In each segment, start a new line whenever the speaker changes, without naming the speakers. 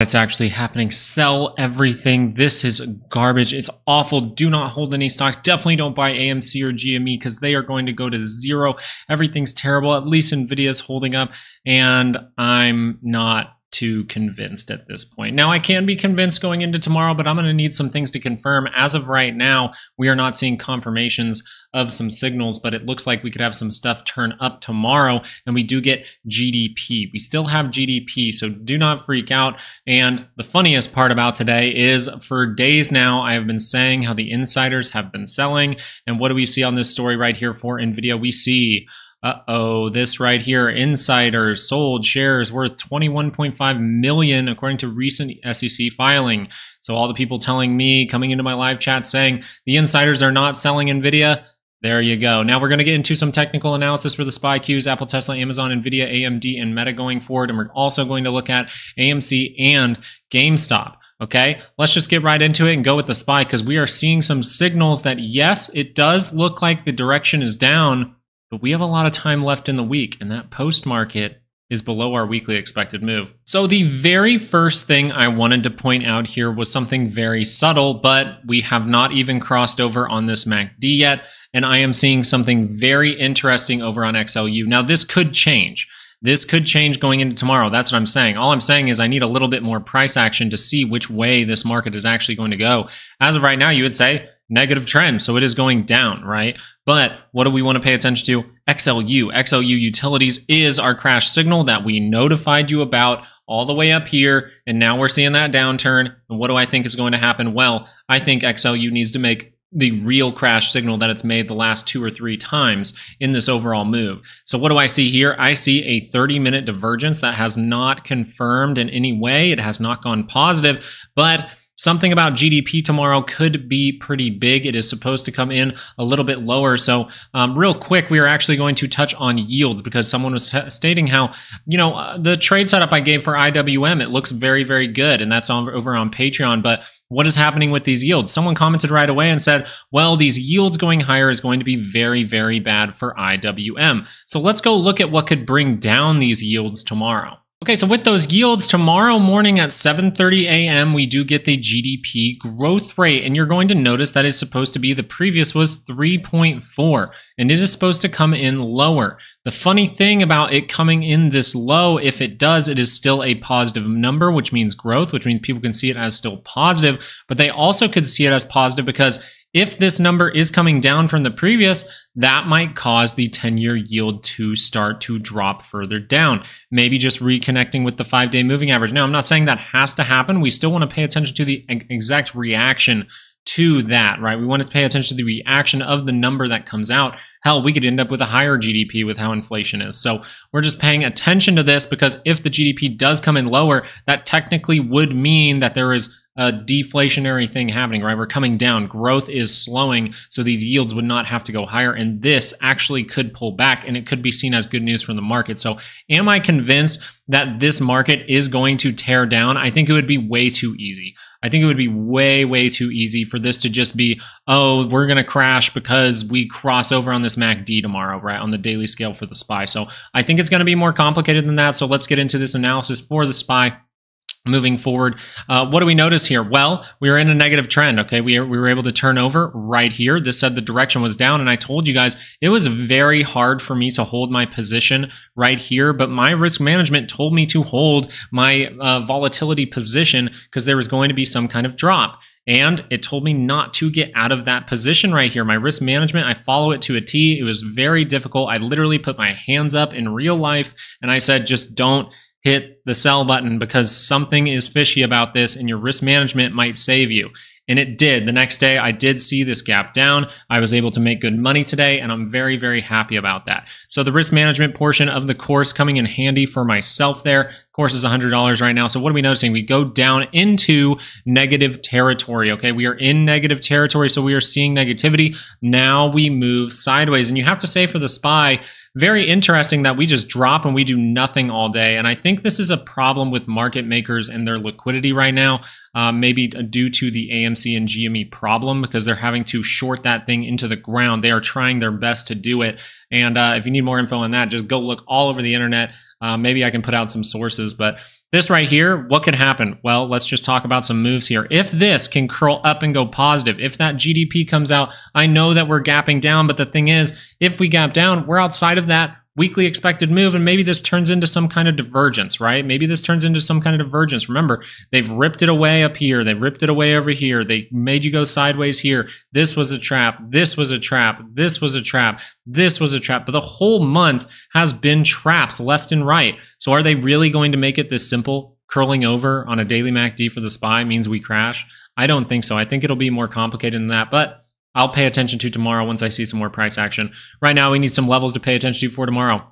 It's actually happening. Sell everything. This is garbage. It's awful. Do not hold any stocks. Definitely don't buy AMC or GME because they are going to go to zero. Everything's terrible. At least Nvidia's holding up, and I'm not too convinced at this point. Now, I can be convinced going into tomorrow, but I'm going to need some things to confirm. As of right now, we are not seeing confirmations of some signals, but it looks like we could have some stuff turn up tomorrow, and we do get GDP. We still have GDP, so do not freak out. And the funniest part about today is for days now, I have been saying how the insiders have been selling. And what do we see on this story right here for NVIDIA? We see uh-oh, this right here, insiders sold shares worth 21.5 million according to recent SEC filing. So all the people telling me coming into my live chat saying the insiders are not selling Nvidia, there you go. Now we're going to get into some technical analysis for the SPY Qs, Apple, Tesla, Amazon, Nvidia, AMD, and Meta going forward. And we're also going to look at AMC and GameStop. Okay, let's just get right into it and go with the SPY because we are seeing some signals that yes, it does look like the direction is down, but we have a lot of time left in the week, and that post market is below our weekly expected move. So the very first thing I wanted to point out here was something very subtle, but we have not even crossed over on this MACD yet, and I am seeing something very interesting over on XLU. Now this could change. This could change going into tomorrow. That's what I'm saying. All I'm saying is I need a little bit more price action to see which way this market is actually going to go. As of right now, you would say negative trend. So it is going down, right? But what do we want to pay attention to? XLU. XLU utilities is our crash signal that we notified you about all the way up here. And now we're seeing that downturn. And what do I think is going to happen? Well, I think XLU needs to make the real crash signal that it's made the last two or three times in this overall move. So what do I see here? I see a 30 minute divergence that has not confirmed in any way. It has not gone positive, but Something about GDP tomorrow could be pretty big. It is supposed to come in a little bit lower. So, um, real quick, we are actually going to touch on yields because someone was stating how, you know, uh, the trade setup I gave for IWM, it looks very, very good. And that's over on Patreon. But what is happening with these yields? Someone commented right away and said, well, these yields going higher is going to be very, very bad for IWM. So let's go look at what could bring down these yields tomorrow. Okay, so with those yields, tomorrow morning at 7.30 a.m., we do get the GDP growth rate. And you're going to notice that is supposed to be, the previous was 3.4, and it is supposed to come in lower. The funny thing about it coming in this low, if it does, it is still a positive number, which means growth, which means people can see it as still positive, but they also could see it as positive because if this number is coming down from the previous, that might cause the 10 year yield to start to drop further down. Maybe just reconnecting with the five day moving average. Now, I'm not saying that has to happen. We still want to pay attention to the exact reaction to that, right? We want to pay attention to the reaction of the number that comes out. Hell, we could end up with a higher GDP with how inflation is. So we're just paying attention to this because if the GDP does come in lower, that technically would mean that there is a deflationary thing happening, right? We're coming down. Growth is slowing, so these yields would not have to go higher. And this actually could pull back, and it could be seen as good news from the market. So, am I convinced that this market is going to tear down? I think it would be way too easy. I think it would be way, way too easy for this to just be, oh, we're going to crash because we cross over on this MACD tomorrow, right? On the daily scale for the SPY. So, I think it's going to be more complicated than that. So, let's get into this analysis for the SPY moving forward. Uh, what do we notice here? Well, we were in a negative trend. Okay, we, we were able to turn over right here. This said the direction was down, and I told you guys it was very hard for me to hold my position right here. But my risk management told me to hold my uh, volatility position because there was going to be some kind of drop. And it told me not to get out of that position right here. My risk management, I follow it to a T. It was very difficult. I literally put my hands up in real life and I said, just don't hit the sell button because something is fishy about this and your risk management might save you. And it did. The next day, I did see this gap down. I was able to make good money today, and I'm very, very happy about that. So the risk management portion of the course coming in handy for myself there. Course is $100 right now. So what are we noticing? We go down into negative territory. Okay, we are in negative territory, so we are seeing negativity. Now we move sideways, and you have to say for the SPY, very interesting that we just drop and we do nothing all day. And I think this is a problem with market makers and their liquidity right now, uh, maybe due to the AMC and GME problem because they're having to short that thing into the ground. They are trying their best to do it. And uh, if you need more info on that, just go look all over the internet. Uh, maybe I can put out some sources, but This right here, what could happen? Well, let's just talk about some moves here. If this can curl up and go positive, if that GDP comes out, I know that we're gapping down, but the thing is, if we gap down, we're outside of that weekly expected move, and maybe this turns into some kind of divergence, right? Maybe this turns into some kind of divergence. Remember, they've ripped it away up here, they've ripped it away over here, they made you go sideways here. This was a trap, this was a trap, this was a trap, this was a trap. But the whole month has been traps left and right. So are they really going to make it this simple? Curling over on a daily MACD for the SPY means we crash? I don't think so. I think it'll be more complicated than that, but I'll pay attention to tomorrow once I see some more price action. Right now, we need some levels to pay attention to for tomorrow.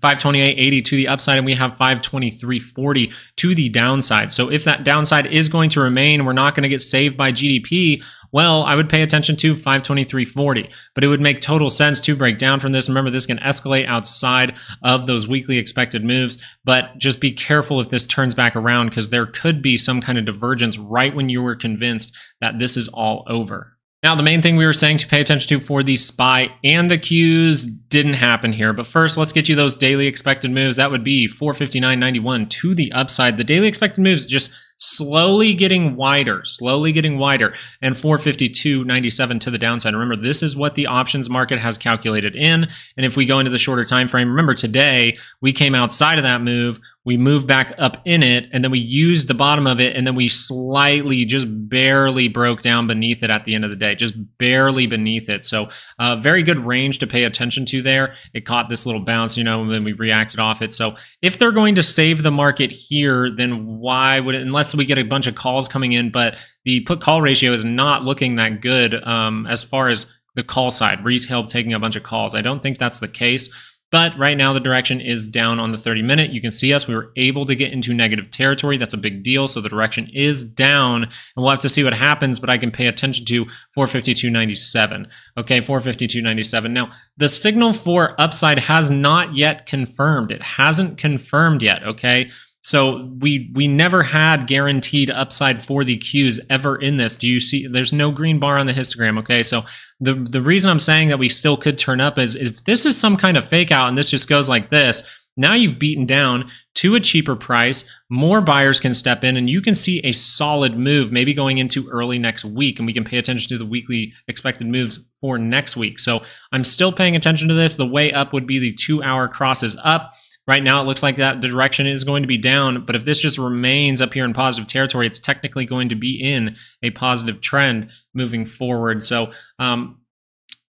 528.80 to the upside, and we have 523.40 to the downside. So if that downside is going to remain, we're not going to get saved by GDP. Well, I would pay attention to 523.40, but it would make total sense to break down from this. Remember, this can escalate outside of those weekly expected moves, but just be careful if this turns back around because there could be some kind of divergence right when you were convinced that this is all over. Now, the main thing we were saying to pay attention to for the SPY and the Qs didn't happen here. But first, let's get you those daily expected moves. That would be 459.91 to the upside. The daily expected moves just slowly getting wider, slowly getting wider, and 452.97 to the downside. Remember, this is what the options market has calculated in. And if we go into the shorter time frame, remember today we came outside of that move, we moved back up in it, and then we used the bottom of it, and then we slightly, just barely broke down beneath it at the end of the day, just barely beneath it. So, uh, very good range to pay attention to there. It caught this little bounce, you know, and then we reacted off it. So, if they're going to save the market here, then why would it, unless unless we get a bunch of calls coming in, but the put call ratio is not looking that good um, as far as the call side, retail taking a bunch of calls. I don't think that's the case. But right now, the direction is down on the 30 minute. You can see us. We were able to get into negative territory. That's a big deal. So the direction is down, and we'll have to see what happens. But I can pay attention to 452.97. Okay, 452.97. Now, the signal for upside has not yet confirmed. It hasn't confirmed yet. Okay. So we we never had guaranteed upside for the Qs ever in this. Do you see? There's no green bar on the histogram. Okay, so the the reason I'm saying that we still could turn up is if this is some kind of fake out and this just goes like this. Now you've beaten down to a cheaper price. More buyers can step in, and you can see a solid move, maybe going into early next week. And we can pay attention to the weekly expected moves for next week. So I'm still paying attention to this. The way up would be the two hour crosses up. Right now, it looks like that direction is going to be down, but if this just remains up here in positive territory, it's technically going to be in a positive trend moving forward. So, um,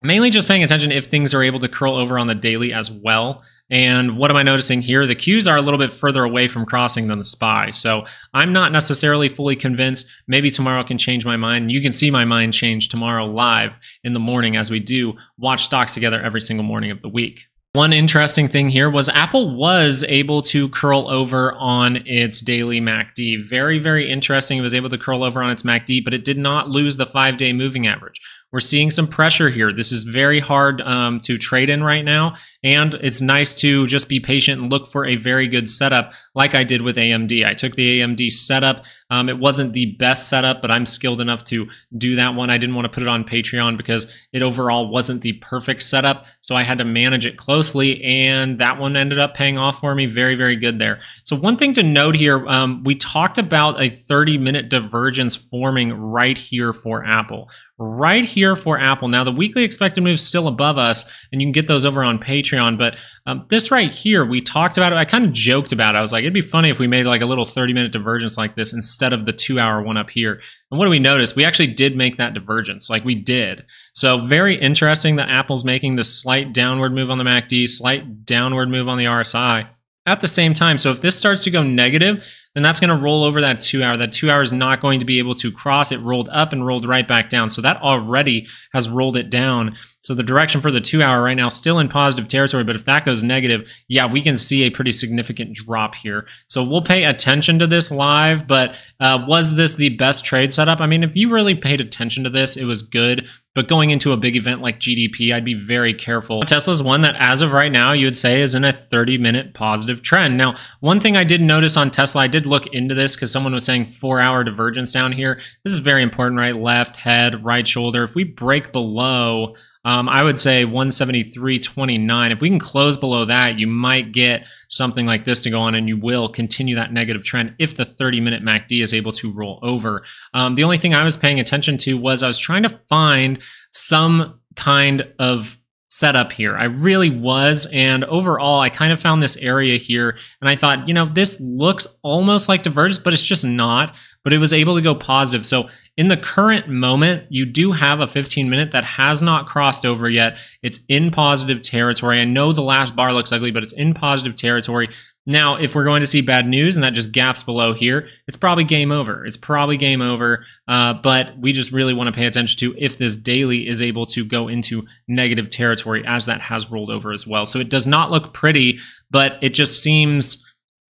mainly just paying attention if things are able to curl over on the daily as well. And what am I noticing here? The Qs are a little bit further away from crossing than the SPY. So I'm not necessarily fully convinced. Maybe tomorrow can change my mind. You can see my mind change tomorrow live in the morning as we do watch stocks together every single morning of the week. One interesting thing here was Apple was able to curl over on its daily MACD. Very, very interesting. It was able to curl over on its MACD, but it did not lose the five day moving average. We're seeing some pressure here. This is very hard um, to trade in right now, and it's nice to just be patient and look for a very good setup like I did with AMD. I took the AMD setup. Um, it wasn't the best setup, but I'm skilled enough to do that one. I didn't want to put it on Patreon because it overall wasn't the perfect setup, so I had to manage it closely, and that one ended up paying off for me. Very, very good there. So one thing to note here, um, we talked about a 30-minute divergence forming right here for Apple right here for Apple. Now, the weekly expected move is still above us, and you can get those over on Patreon. But um, this right here, we talked about it. I kind of joked about it. I was like, it'd be funny if we made like a little 30 minute divergence like this instead of the two hour one up here. And what do we notice? We actually did make that divergence, like we did. So very interesting that Apple's making this slight downward move on the MACD, slight downward move on the RSI at the same time. So if this starts to go negative, then that's going to roll over that two hour. That two hour is not going to be able to cross. It rolled up and rolled right back down. So that already has rolled it down. So the direction for the two hour right now still in positive territory, but if that goes negative, yeah, we can see a pretty significant drop here. So we'll pay attention to this live, but uh, was this the best trade setup? I mean, if you really paid attention to this, it was good. But going into a big event like GDP, I'd be very careful. Tesla's one that, as of right now, you would say is in a 30 minute positive trend. Now, one thing I did notice on Tesla, I did look into this because someone was saying four hour divergence down here. This is very important, right? Left, head, right shoulder. If we break below, um, I would say 173.29. If we can close below that, you might get something like this to go on and you will continue that negative trend if the 30 minute MACD is able to roll over. Um, the only thing I was paying attention to was I was trying to find some kind of setup here. I really was. And overall, I kind of found this area here and I thought, you know, this looks almost like divergence, but it's just not. But it was able to go positive. So in the current moment, you do have a 15 minute that has not crossed over yet. It's in positive territory. I know the last bar looks ugly, but it's in positive territory. Now, if we're going to see bad news and that just gaps below here, it's probably game over. It's probably game over, uh, but we just really want to pay attention to if this daily is able to go into negative territory as that has rolled over as well. So it does not look pretty, but it just seems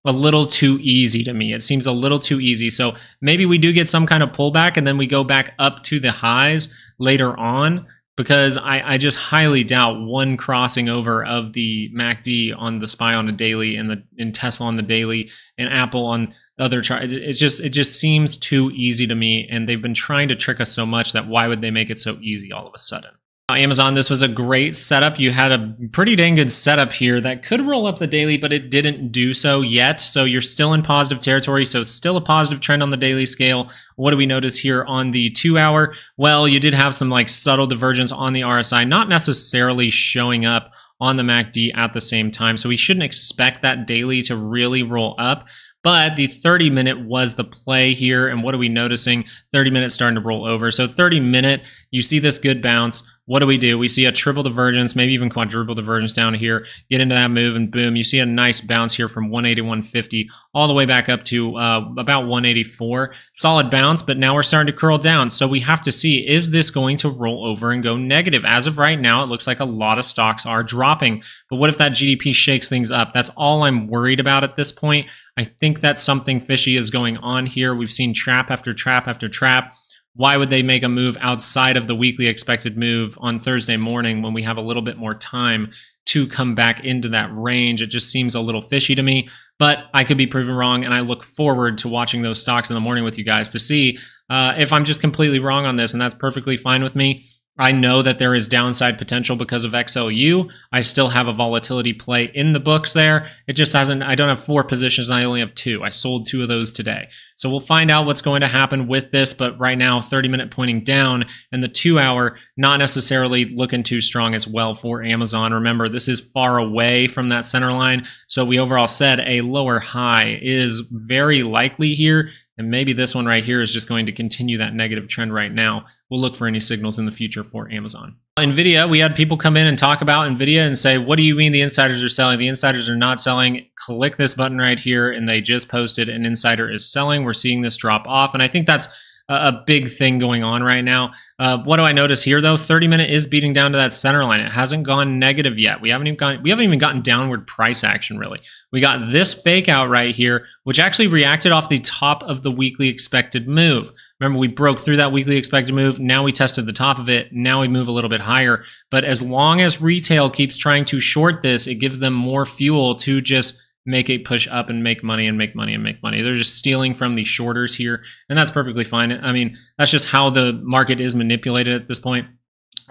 a little too easy to me. It seems a little too easy. So maybe we do get some kind of pullback and then we go back up to the highs later on because I, I just highly doubt one crossing over of the MACD on the SPY on a daily and the in Tesla on the daily and Apple on other charts. It's just it just seems too easy to me, and they've been trying to trick us so much that why would they make it so easy all of a sudden? Amazon, this was a great setup. You had a pretty dang good setup here that could roll up the daily, but it didn't do so yet. So you're still in positive territory. So still a positive trend on the daily scale. What do we notice here on the two hour? Well, you did have some like subtle divergence on the RSI, not necessarily showing up on the MACD at the same time. So we shouldn't expect that daily to really roll up. But the 30 minute was the play here. And what are we noticing? 30 minutes starting to roll over. So 30 minute, you see this good bounce what do we do? We see a triple divergence, maybe even quadruple divergence down here. Get into that move, and boom, you see a nice bounce here from 180, 150 all the way back up to uh, about 184. Solid bounce, but now we're starting to curl down. So we have to see is this going to roll over and go negative? As of right now, it looks like a lot of stocks are dropping. But what if that GDP shakes things up? That's all I'm worried about at this point. I think that something fishy is going on here. We've seen trap after trap after trap why would they make a move outside of the weekly expected move on Thursday morning when we have a little bit more time to come back into that range? It just seems a little fishy to me, but I could be proven wrong. And I look forward to watching those stocks in the morning with you guys to see uh, if I'm just completely wrong on this. And that's perfectly fine with me. I know that there is downside potential because of XLU. I still have a volatility play in the books there. It just hasn't, I don't have four positions. I only have two. I sold two of those today. So we'll find out what's going to happen with this. But right now, 30 minute pointing down and the two hour not necessarily looking too strong as well for Amazon. Remember, this is far away from that center line. So we overall said a lower high is very likely here. And maybe this one right here is just going to continue that negative trend right now. We'll look for any signals in the future for Amazon. NVIDIA, we had people come in and talk about NVIDIA and say, what do you mean the insiders are selling? The insiders are not selling. Click this button right here and they just posted an insider is selling. We're seeing this drop off. And I think that's a big thing going on right now. Uh, what do I notice here though? 30 minute is beating down to that center line. It hasn't gone negative yet. We haven't even gone, we haven't even gotten downward price action really. We got this fake out right here, which actually reacted off the top of the weekly expected move. Remember, we broke through that weekly expected move. Now we tested the top of it. Now we move a little bit higher. But as long as retail keeps trying to short this, it gives them more fuel to just make a push up and make money and make money and make money. They're just stealing from the shorters here, and that's perfectly fine. I mean, that's just how the market is manipulated at this point.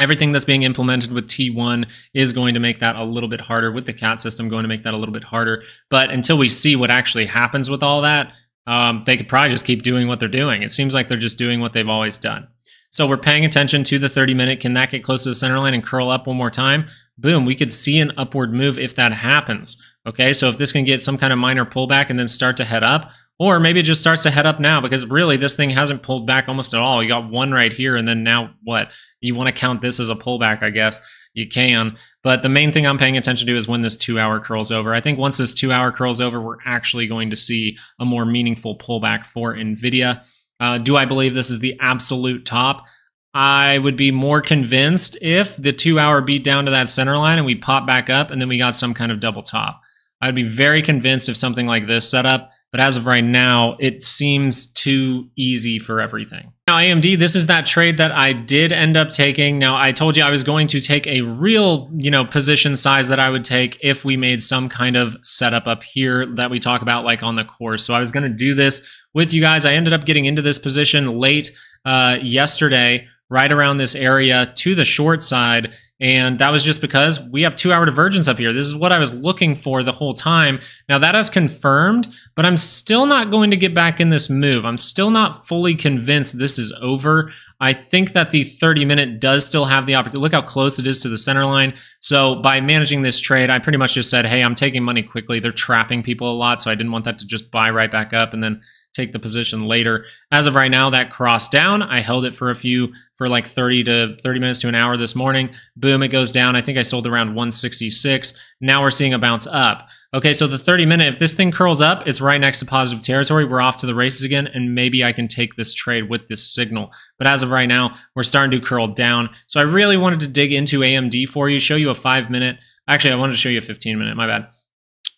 Everything that's being implemented with T1 is going to make that a little bit harder, with the CAT system going to make that a little bit harder. But until we see what actually happens with all that, um, they could probably just keep doing what they're doing. It seems like they're just doing what they've always done. So we're paying attention to the 30 minute. Can that get close to the center line and curl up one more time? Boom, we could see an upward move if that happens. Okay, so if this can get some kind of minor pullback and then start to head up, or maybe it just starts to head up now because really this thing hasn't pulled back almost at all. You got one right here, and then now what? You want to count this as a pullback, I guess. You can. But the main thing I'm paying attention to is when this two hour curls over. I think once this two hour curls over, we're actually going to see a more meaningful pullback for NVIDIA. Uh, do I believe this is the absolute top? I would be more convinced if the two hour beat down to that center line and we pop back up and then we got some kind of double top. I'd be very convinced if something like this set up, but as of right now, it seems too easy for everything. Now, Now, AMD, this is that trade that I did end up taking. Now, I told you I was going to take a real, you know, position size that I would take if we made some kind of setup up here that we talk about like on the course. So I was going to do this with you guys. I ended up getting into this position late uh, yesterday, right around this area to the short side. And that was just because we have two hour divergence up here. This is what I was looking for the whole time. Now that has confirmed, but I'm still not going to get back in this move. I'm still not fully convinced this is over. I think that the 30 minute does still have the opportunity. Look how close it is to the center line. So by managing this trade, I pretty much just said, hey, I'm taking money quickly. They're trapping people a lot. So I didn't want that to just buy right back up and then take the position later. As of right now, that crossed down. I held it for a few, for like 30 to 30 minutes to an hour this morning. Boom, it goes down. I think I sold around 166. Now we're seeing a bounce up. Okay, so the 30 minute, if this thing curls up, it's right next to positive territory. We're off to the races again, and maybe I can take this trade with this signal. But as of right now, we're starting to curl down. So I really wanted to dig into AMD for you, show you a five minute. Actually, I wanted to show you a 15 minute, my bad.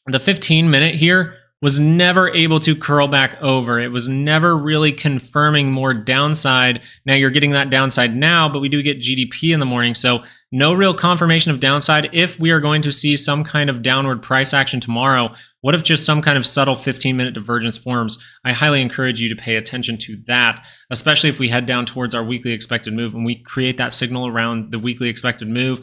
The 15 minute here, was never able to curl back over. It was never really confirming more downside. Now you're getting that downside now, but we do get GDP in the morning. So no real confirmation of downside. If we are going to see some kind of downward price action tomorrow, what if just some kind of subtle 15 minute divergence forms? I highly encourage you to pay attention to that, especially if we head down towards our weekly expected move and we create that signal around the weekly expected move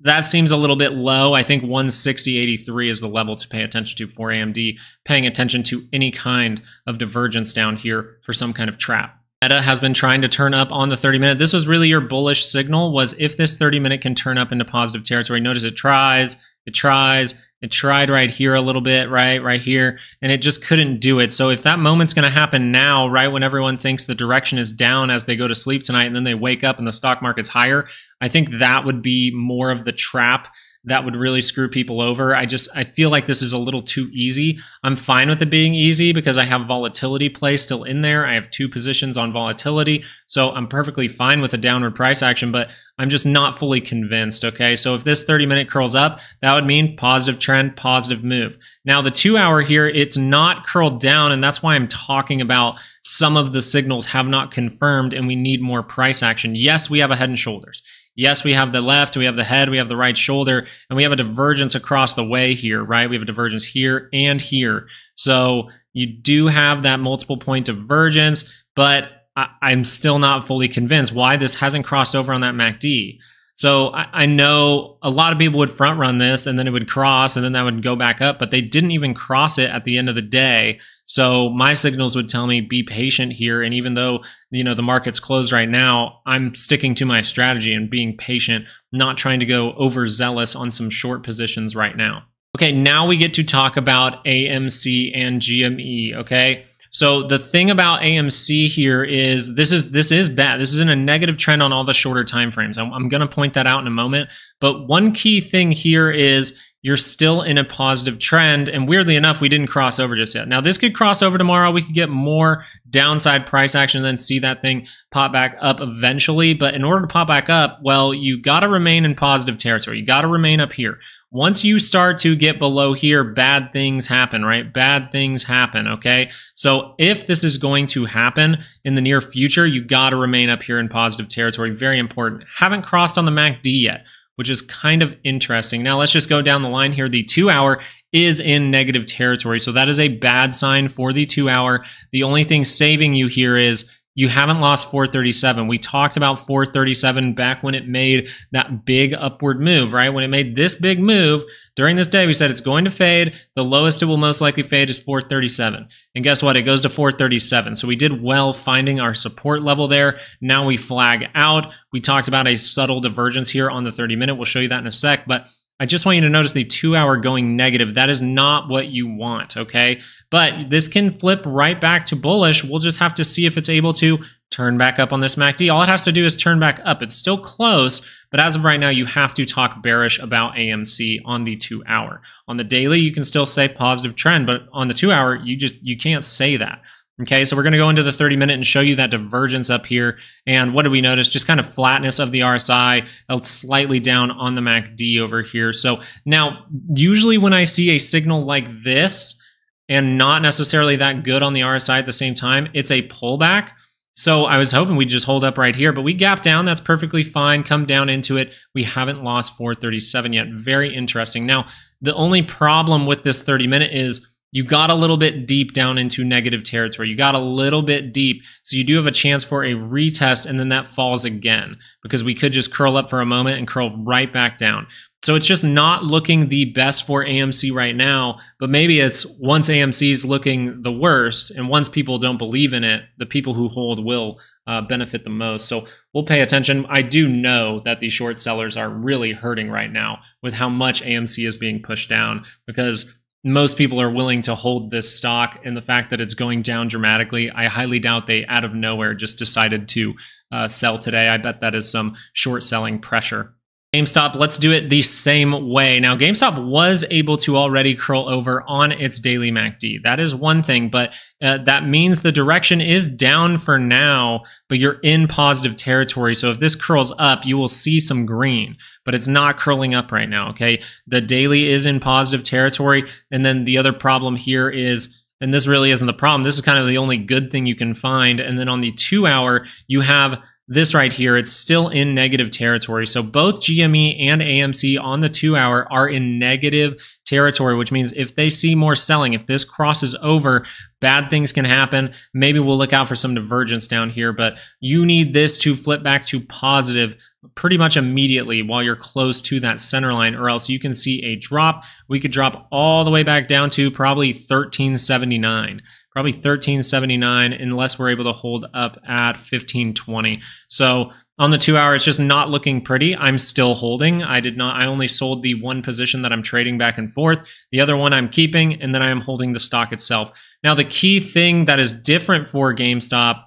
that seems a little bit low. I think 160.83 is the level to pay attention to for AMD, paying attention to any kind of divergence down here for some kind of trap. Meta has been trying to turn up on the 30 minute. This was really your bullish signal was if this 30 minute can turn up into positive territory. Notice it tries, it tries, it tried right here a little bit, right, right here, and it just couldn't do it. So if that moment's going to happen now, right when everyone thinks the direction is down as they go to sleep tonight and then they wake up and the stock market's higher, I think that would be more of the trap that would really screw people over. I just I feel like this is a little too easy. I'm fine with it being easy because I have volatility play still in there. I have two positions on volatility, so I'm perfectly fine with a downward price action, but I'm just not fully convinced, okay? So if this 30 minute curls up, that would mean positive trend, positive move. Now the 2 hour here, it's not curled down and that's why I'm talking about some of the signals have not confirmed and we need more price action. Yes, we have a head and shoulders. Yes, we have the left, we have the head, we have the right shoulder, and we have a divergence across the way here, right? We have a divergence here and here. So you do have that multiple point divergence, but I, am still not fully convinced why this hasn't crossed over on that MACD. So I, I, know a lot of people would front run this and then it would cross and then that would go back up, but they didn't even cross it at the end of the day. So my signals would tell me be patient here. And even though you know the market's closed right now, I'm sticking to my strategy and being patient, not trying to go overzealous on some short positions right now. Okay, now we get to talk about AMC and GME. Okay. So the thing about AMC here is this is this is bad. This is in a negative trend on all the shorter time frames. I'm, I'm going to point that out in a moment. But one key thing here is you're still in a positive trend. And weirdly enough, we didn't cross over just yet. Now, this could cross over tomorrow. We could get more downside price action and then see that thing pop back up eventually. But in order to pop back up, well, you got to remain in positive territory. You got to remain up here. Once you start to get below here, bad things happen, right? Bad things happen, okay? So if this is going to happen in the near future, you got to remain up here in positive territory. Very important. Haven't crossed on the MACD yet which is kind of interesting. Now let's just go down the line here. The two hour is in negative territory. So that is a bad sign for the two hour. The only thing saving you here is you haven't lost 437. We talked about 437 back when it made that big upward move, right? When it made this big move during this day, we said it's going to fade. The lowest it will most likely fade is 437. And guess what? It goes to 437. So we did well finding our support level there. Now we flag out. We talked about a subtle divergence here on the 30 minute. We'll show you that in a sec, but I just want you to notice the two hour going negative. That is not what you want, okay? But this can flip right back to bullish. We'll just have to see if it's able to turn back up on this MACD. All it has to do is turn back up. It's still close, but as of right now, you have to talk bearish about AMC on the two hour. On the daily, you can still say positive trend, but on the two hour, you just, you can't say that. Okay, so we're going to go into the 30 minute and show you that divergence up here. And what do we notice? Just kind of flatness of the RSI, slightly down on the MACD over here. So now, usually when I see a signal like this and not necessarily that good on the RSI at the same time, it's a pullback. So I was hoping we'd just hold up right here, but we gap down. That's perfectly fine. Come down into it. We haven't lost 437 yet. Very interesting. Now, the only problem with this 30 minute is you got a little bit deep down into negative territory. You got a little bit deep. So you do have a chance for a retest and then that falls again because we could just curl up for a moment and curl right back down. So it's just not looking the best for AMC right now, but maybe it's once AMC is looking the worst and once people don't believe in it, the people who hold will uh, benefit the most. So we'll pay attention. I do know that the short sellers are really hurting right now with how much AMC is being pushed down because most people are willing to hold this stock and the fact that it's going down dramatically i highly doubt they out of nowhere just decided to uh, sell today. I bet that is some short selling pressure GameStop, let's do it the same way. Now, GameStop was able to already curl over on its daily MACD. That is one thing, but uh, that means the direction is down for now, but you're in positive territory. So if this curls up, you will see some green, but it's not curling up right now, okay? The daily is in positive territory. And then the other problem here is and this really isn't the problem. This is kind of the only good thing you can find. And then on the two hour, you have this right here, it's still in negative territory. So both GME and AMC on the two hour are in negative territory, which means if they see more selling, if this crosses over, bad things can happen. Maybe we'll look out for some divergence down here, but you need this to flip back to positive pretty much immediately while you're close to that center line, or else you can see a drop. We could drop all the way back down to probably 1379 probably 1379 unless we're able to hold up at 1520. So on the two hour, it's just not looking pretty. I'm still holding. I did not, I only sold the one position that I'm trading back and forth. The other one I'm keeping, and then I am holding the stock itself. Now, the key thing that is different for GameStop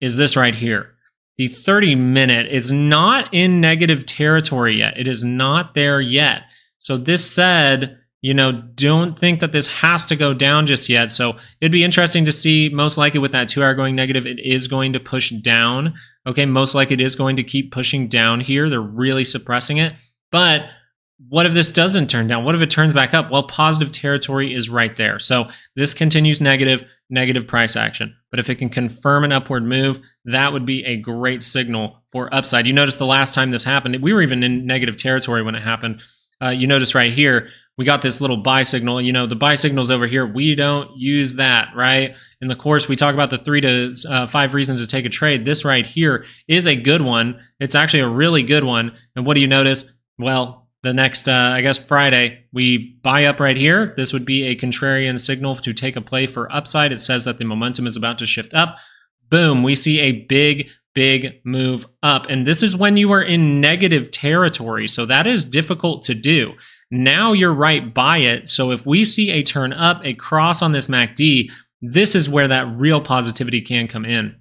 is this right here. The 30 minute is not in negative territory yet. It is not there yet. So this said, you know, don't think that this has to go down just yet. So it'd be interesting to see, most likely with that two hour going negative, it is going to push down. Okay, most likely it is going to keep pushing down here. They're really suppressing it. But what if this doesn't turn down? What if it turns back up? Well, positive territory is right there. So this continues negative, negative price action. But if it can confirm an upward move, that would be a great signal for upside. You notice the last time this happened, we were even in negative territory when it happened. Uh, you notice right here, we got this little buy signal. You know, the buy signals over here, we don't use that, right? In the course, we talk about the three to uh, five reasons to take a trade. This right here is a good one. It's actually a really good one. And what do you notice? Well, the next, uh, I guess, Friday, we buy up right here. This would be a contrarian signal to take a play for upside. It says that the momentum is about to shift up. Boom, we see a big, big move up. And this is when you are in negative territory. So that is difficult to do. Now you're right by it. So if we see a turn up, a cross on this MACD, this is where that real positivity can come in.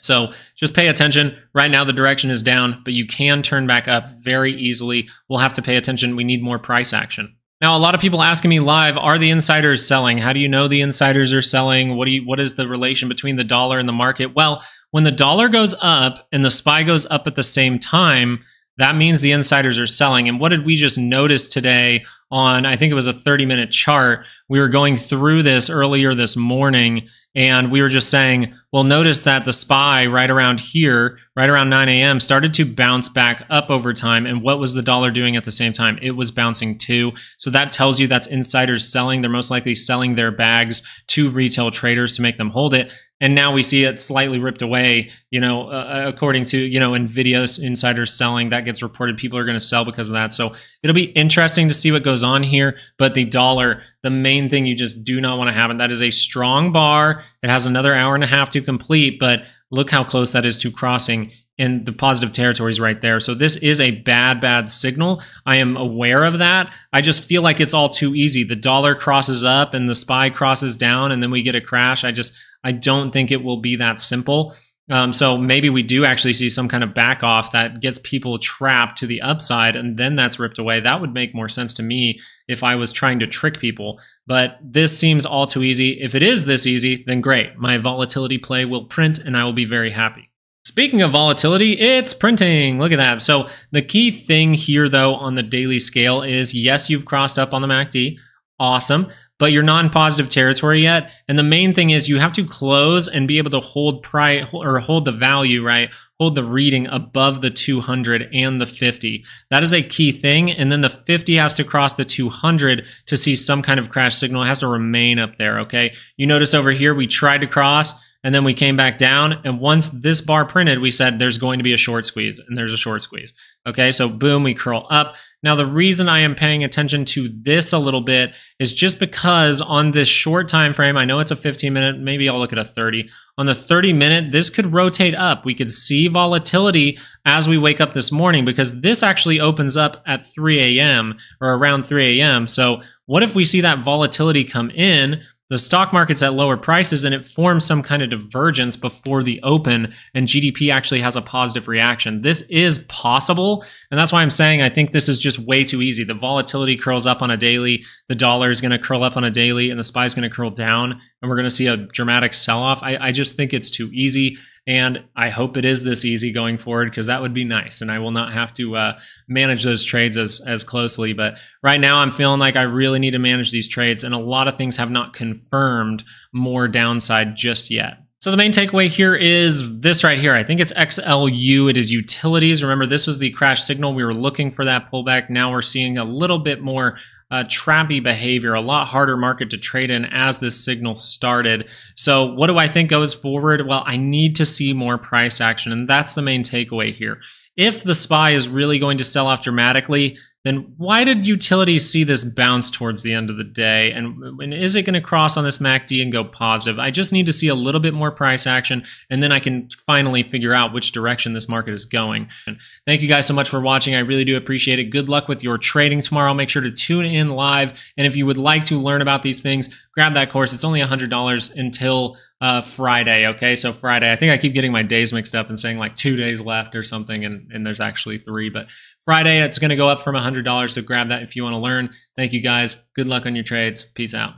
So just pay attention. Right now, the direction is down, but you can turn back up very easily. We'll have to pay attention. We need more price action. Now, a lot of people asking me live, are the insiders selling? How do you know the insiders are selling? What do you, what is the relation between the dollar and the market? Well, when the dollar goes up and the SPY goes up at the same time, that means the insiders are selling. And what did we just notice today on, I think it was a 30 minute chart? We were going through this earlier this morning and we were just saying, well, notice that the SPY right around here, right around 9 a.m., started to bounce back up over time. And what was the dollar doing at the same time? It was bouncing too. So that tells you that's insiders selling. They're most likely selling their bags to retail traders to make them hold it and now we see it slightly ripped away you know uh, uh according to you know nvidia insiders selling that gets reported people are going to sell because of that. So it'll be interesting to see what goes on here but the dollar the main thing you just do not want to have and that is a strong bar. It has another hour and a half to complete but look how close that is to crossing in the positive territories right there. So this is a bad, bad signal. I am aware of that. I just feel like it's all too easy. The dollar crosses up and the SPY crosses down and then we get a crash. I just, I don't think it will be that simple. Um, so maybe we do actually see some kind of back off that gets people trapped to the upside and then that's ripped away. That would make more sense to me if I was trying to trick people. But this seems all too easy. If it is this easy, then great. My volatility play will print and I will be very happy. Speaking of volatility, it's printing. Look at that. So the key thing here, though, on the daily scale is yes, you've crossed up on the MACD. Awesome. but you're not in positive territory yet. And the main thing is you have to close and be able to hold price or hold the value, right? Hold the reading above the 200 and the 50. That is a key thing. And then the 50 has to cross the 200 to see some kind of crash signal. It has to remain up there, okay? You notice over here, we tried to cross and then we came back down. And once this bar printed, we said there's going to be a short squeeze, and there's a short squeeze. Okay, so boom, we curl up. Now, the reason I am paying attention to this a little bit is just because on this short time frame, I know it's a 15 minute, maybe I'll look at a 30. On the 30 minute, this could rotate up. We could see volatility as we wake up this morning because this actually opens up at 3 a.m. or around 3 a.m. So, what if we see that volatility come in? The stock market's at lower prices and it forms some kind of divergence before the open and GDP actually has a positive reaction. This is possible. And that's why I'm saying I think this is just way too easy. The volatility curls up on a daily, the dollar is going to curl up on a daily, and the SPY is going to curl down, and we're going to see a dramatic sell off. I, I just think it's too easy. And I hope it is this easy going forward because that would be nice. And I will not have to uh, manage those trades as, as closely. But right now, I'm feeling like I really need to manage these trades. And a lot of things have not confirmed more downside just yet. So the main takeaway here is this right here. I think it's XLU. It is utilities. Remember, this was the crash signal. We were looking for that pullback. Now we're seeing a little bit more uh, trappy behavior, a lot harder market to trade in as this signal started. So what do I think goes forward? Well, I need to see more price action. And that's the main takeaway here. If the SPY is really going to sell off dramatically, then why did utilities see this bounce towards the end of the day? And, and is it going to cross on this MACD and go positive? I just need to see a little bit more price action, and then I can finally figure out which direction this market is going. And thank you guys so much for watching. I really do appreciate it. Good luck with your trading tomorrow. Make sure to tune in live. And if you would like to learn about these things, grab that course. It's only $100 until uh, Friday. Okay, so Friday. I think I keep getting my days mixed up and saying like two days left or something, and, and there's actually three. But Friday, it's going to go up from $100. So grab that if you want to learn. Thank you guys. Good luck on your trades. Peace out.